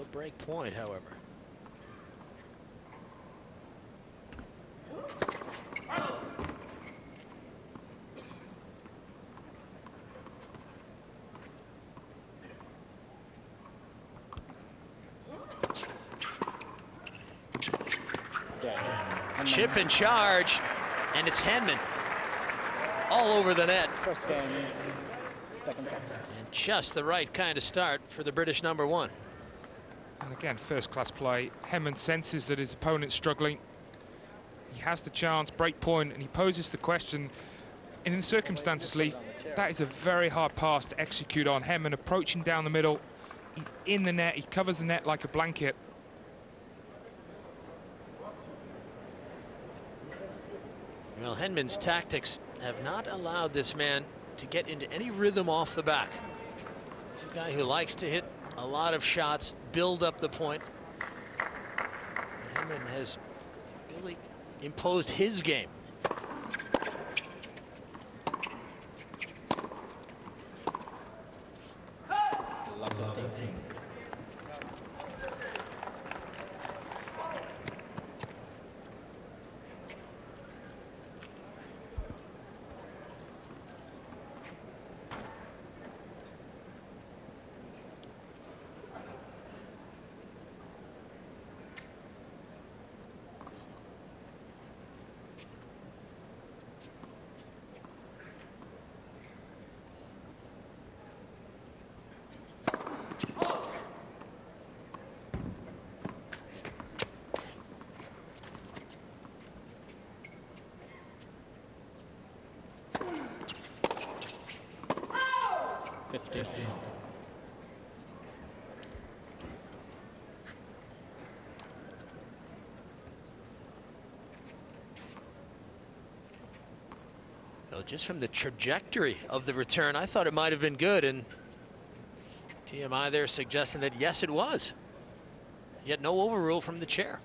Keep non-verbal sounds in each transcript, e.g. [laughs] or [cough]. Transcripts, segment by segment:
the break point, however. Chip in charge, and it's Henman all over the net. First game, second set. And just the right kind of start for the British number one. And again, first class play. Henman senses that his opponent's struggling. He has the chance, break point, and he poses the question. And in the circumstances, Leif, that is a very hard pass to execute on. Henman approaching down the middle. He's in the net, he covers the net like a blanket. Well, Henman's tactics have not allowed this man to get into any rhythm off the back. He's a guy who likes to hit a lot of shots, build up the point. Henman has really imposed his game. 50. Just from the trajectory of the return, I thought it might have been good, and TMI there suggesting that yes, it was. Yet no overrule from the chair.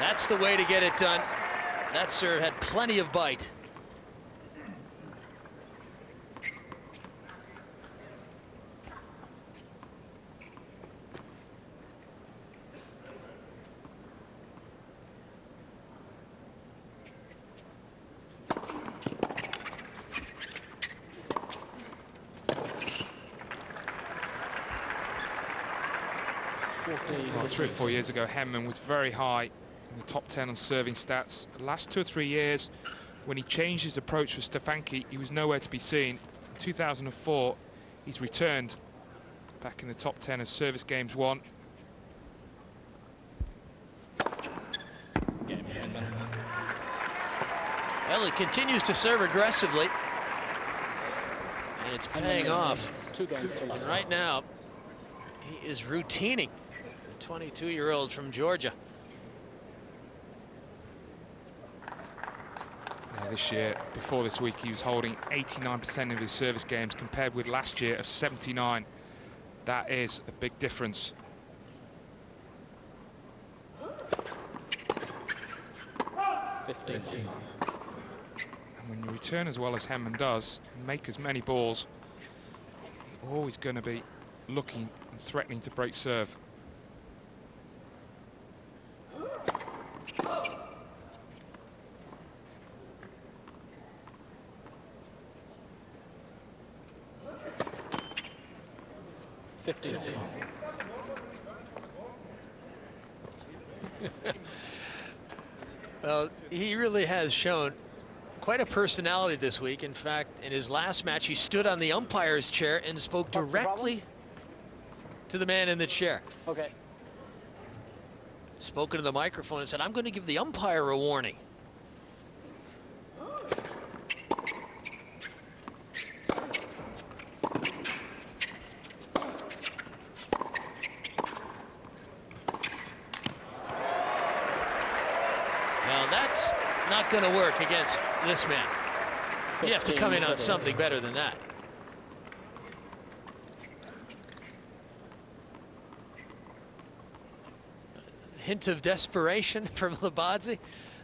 That's the way to get it done. That serve had plenty of bite. Well, three or four years ago, Henman was very high in the top 10 on serving stats. The last two or three years, when he changed his approach with Stefanki, he was nowhere to be seen. In 2004, he's returned back in the top 10 as service games won. Game, Henman. Well, he continues to serve aggressively. And it's paying off. Two games to love. And right now, he is routining the 22-year-old from Georgia. Yeah, this year, before this week, he was holding 89% of his service games compared with last year of 79. That is a big difference. Fifteen. And when you return as well as Henman does, and make as many balls, you're always going to be looking and threatening to break serve. [laughs] Well, he really has shown quite a personality this week. In fact, in his last match, he stood on the umpire's chair and spoke What's the directly to the man in the chair. Okay. Spoken to the microphone and said, I'm going to give the umpire a warning. not going to work against this man. You have to come in on something better than that. Hint of desperation [laughs] from Labadze.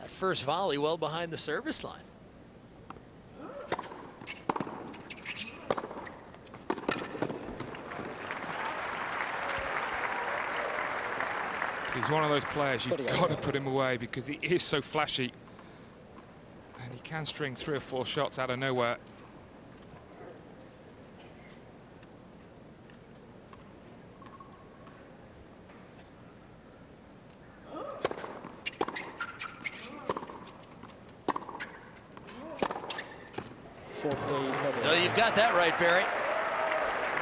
That first volley well behind the service line. He's one of those players, you've got to put him away because he is so flashy can string three or four shots out of nowhere. No, you've got that right, Barry.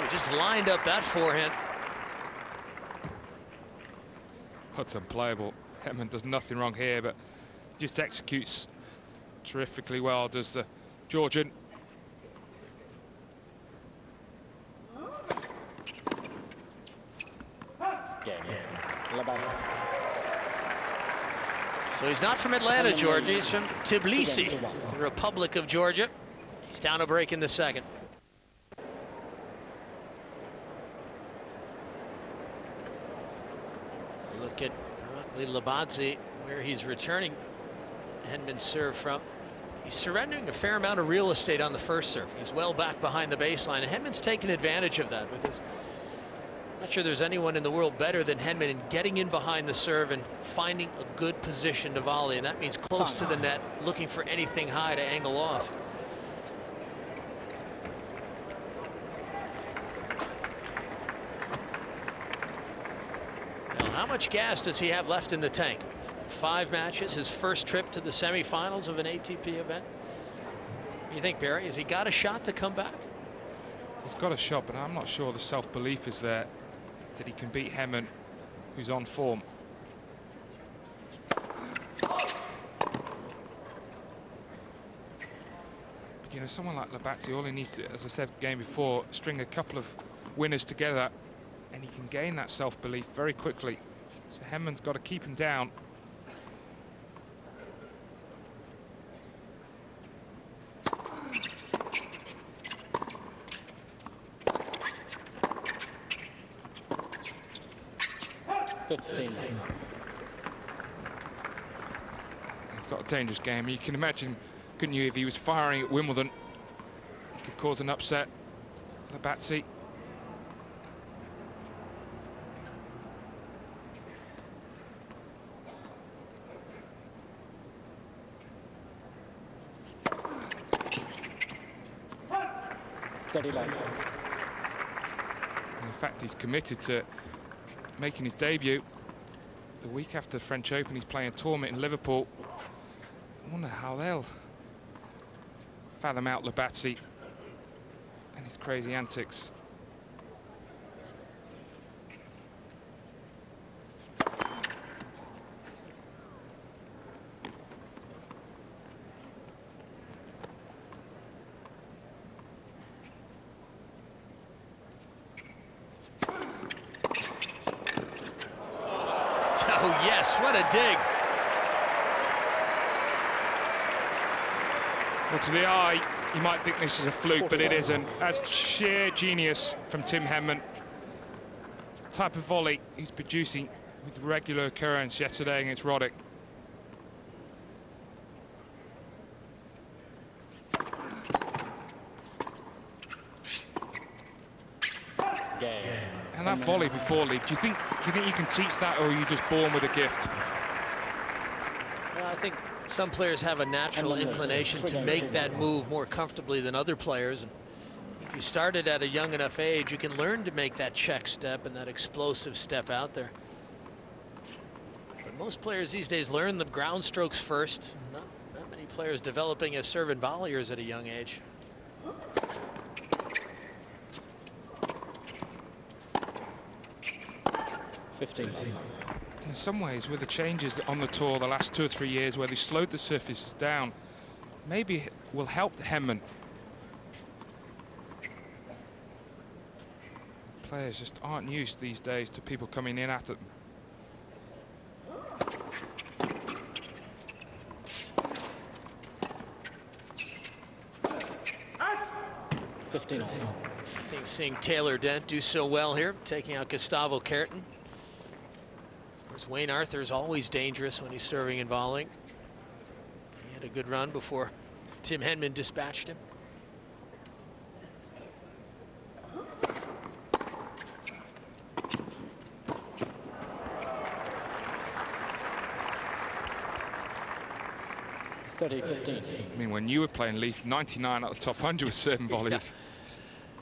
You just lined up that forehand. That's unplayable. Henman does nothing wrong here, but just executes terrifically well, does the Georgian. So he's not from Atlanta, Two Georgia. He's from Tbilisi, Two games to one. the Republic of Georgia. He's down a break in the second. Look at Irakli Labadze, where he's returning hadn't been served from. He's surrendering a fair amount of real estate on the first serve. He's well back behind the baseline, and Henman's taken advantage of that because I'm not sure there's anyone in the world better than Henman in getting in behind the serve and finding a good position to volley, and that means close to the net, looking for anything high to angle off. How much gas does he have left in the tank? Five matches, his first trip to the semifinals of an ATP event. You think, Barry? Has he got a shot to come back? He's got a shot, but I'm not sure the self-belief is there that he can beat Henman, who's on form. But, you know, someone like Labadze, all he needs to, as I said game before, string a couple of winners together, and he can gain that self-belief very quickly. So Henman's got to keep him down. Fifteen. He's got a dangerous game. You can imagine, couldn't you, if he was firing at Wimbledon, could cause an upset. Labadze. Thirty-nine. In fact, he's committed to making his debut. The week after the French Open, he's playing a tournament in Liverpool. I wonder how they'll fathom out Labadze and his crazy antics. Yes, what a dig. Well, to the eye, you might think this is a fluke, but it isn't. That's sheer genius from Tim Henman. The type of volley he's producing with regular occurrence yesterday against Roddick. Game. And that volley before league, do you think do you think you can teach that, or are you just born with a gift? Well, I think some players have a natural And then the inclination to make that move more comfortably than other players. And if you started at a young enough age, you can learn to make that check step and that explosive step out there. But most players these days learn the ground strokes first. Not, not many players developing as serve and volleyers at a young age. Fifteen. In some ways, with the changes on the tour the last two or three years, where they slowed the surface down, maybe it will help Henman. Players just aren't used these days to people coming in at them. Fifteen. I think seeing Taylor Dent do so well here, taking out Gustavo Kuerten. Wayne Arthur is always dangerous when he's serving and volleying. He had a good run before Tim Henman dispatched him. Thirty fifteen. I mean, when you were playing Leif, 99 out of the top 100 was serving [laughs] volleys. Yeah.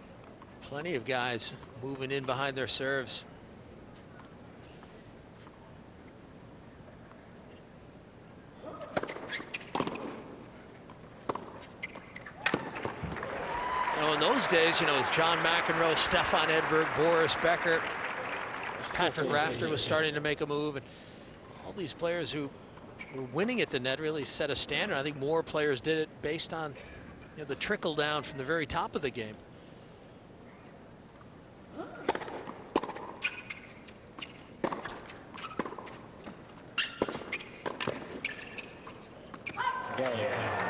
Plenty of guys moving in behind their serves. Oh, in those days, you know, it was John McEnroe, Stefan Edberg, Boris Becker, Patrick Rafter was starting to make a move, and all these players who were winning at the net really set a standard. I think more players did it based on you know, the trickle down from the very top of the game. Game.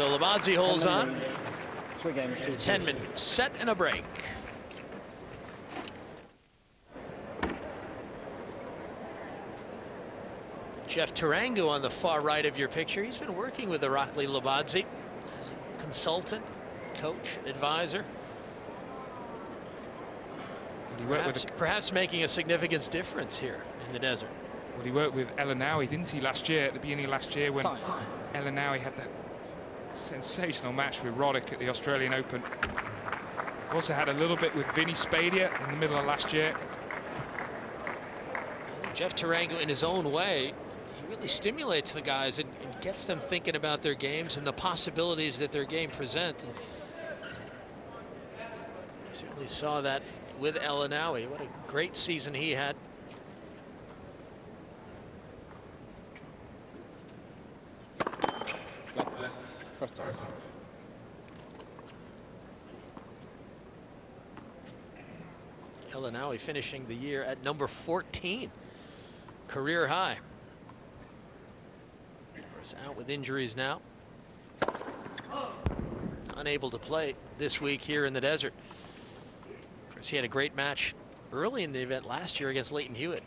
So Labadze holds on. leads. Three games, two. two. Henman set and a break. Jeff Tarango on the far right of your picture. He's been working with Irakli Labadze as a consultant, coach, advisor, He worked with perhaps, perhaps making a significant difference here in the desert. Well, he worked with El Aynaoui, didn't he, last year, at the beginning of last year when Time. El Aynaoui had that sensational match with Roddick at the Australian Open. Also had a little bit with Vinny Spadea in the middle of last year. Jeff Tarango, in his own way, he really stimulates the guys and, and gets them thinking about their games and the possibilities that their game present. And certainly saw that with El Aynaoui. What a great season he had. El Aynaoui finishing the year at number 14, career high. Out with injuries now. Unable to play this week here in the desert. Course, he had a great match early in the event last year against Lleyton Hewitt.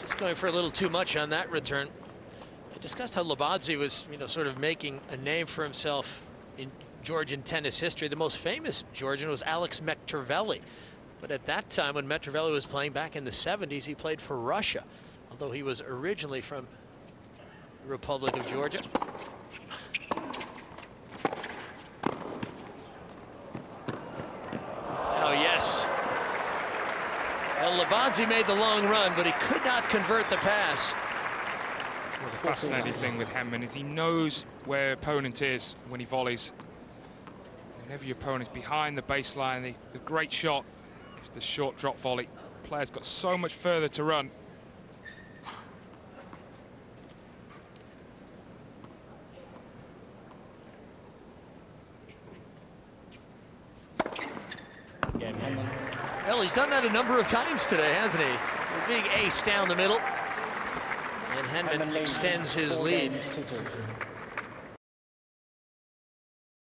Just going for a little too much on that return. I discussed how Labadze was, you know, sort of making a name for himself in Georgian tennis history. The most famous Georgian was Alex Metreveli. But at that time, when Metreveli was playing back in the 70s, he played for Russia, although he was originally from the Republic of Georgia. Labadze made the long run, but he could not convert the pass. Well, the fascinating thing with Henman is he knows where opponent is when he volleys. Whenever your opponent's behind the baseline, the, the great shot is the short drop volley. Player's got so much further to run. Game. Henman. Well, he's done that a number of times today, hasn't he? The big ace down the middle. And Henman extends his lead. games, two, two.